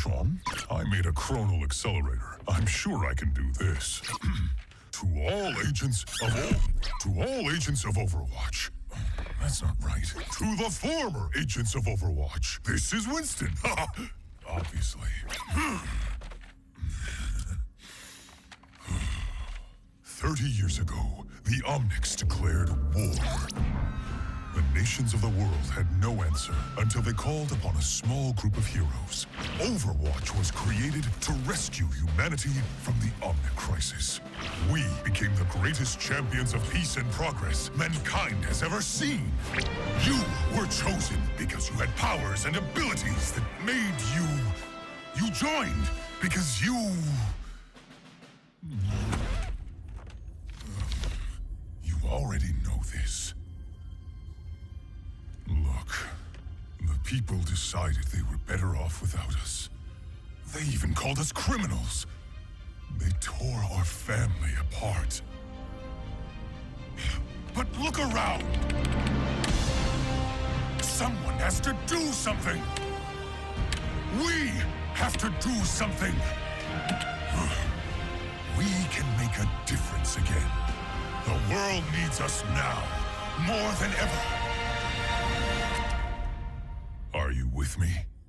Sean. I made a chronal accelerator. I'm sure I can do this. to all agents of all, to all agents of Overwatch. That's not right. To the former agents of Overwatch. This is Winston. Obviously. Thirty years ago, the Omnics declared war. Nations of the world had no answer until they called upon a small group of heroes. Overwatch was created to rescue humanity from the Omnic crisis. We became the greatest champions of peace and progress mankind has ever seen. You were chosen because you had powers and abilities that made you... You joined because. You people decided they were better off without us. They even called us criminals. They tore our family apart. But look around! Someone has to do something! We have to do something! We can make a difference again. The world needs us now, more than ever. With me?